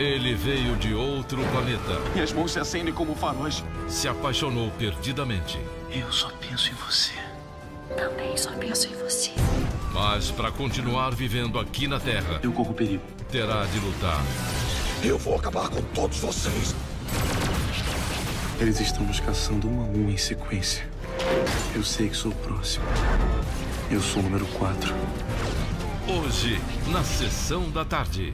Ele veio de outro planeta. Minhas mãos se acendem como faróis. Se apaixonou perdidamente. Eu só penso em você. Também só penso em você. Mas para continuar vivendo aqui na Terra, Eu corro perigo. terá de lutar. Eu vou acabar com todos vocês. Eles estão nos caçando um a um em sequência. Eu sei que sou o próximo. Eu sou o número 4. Hoje, na sessão da tarde.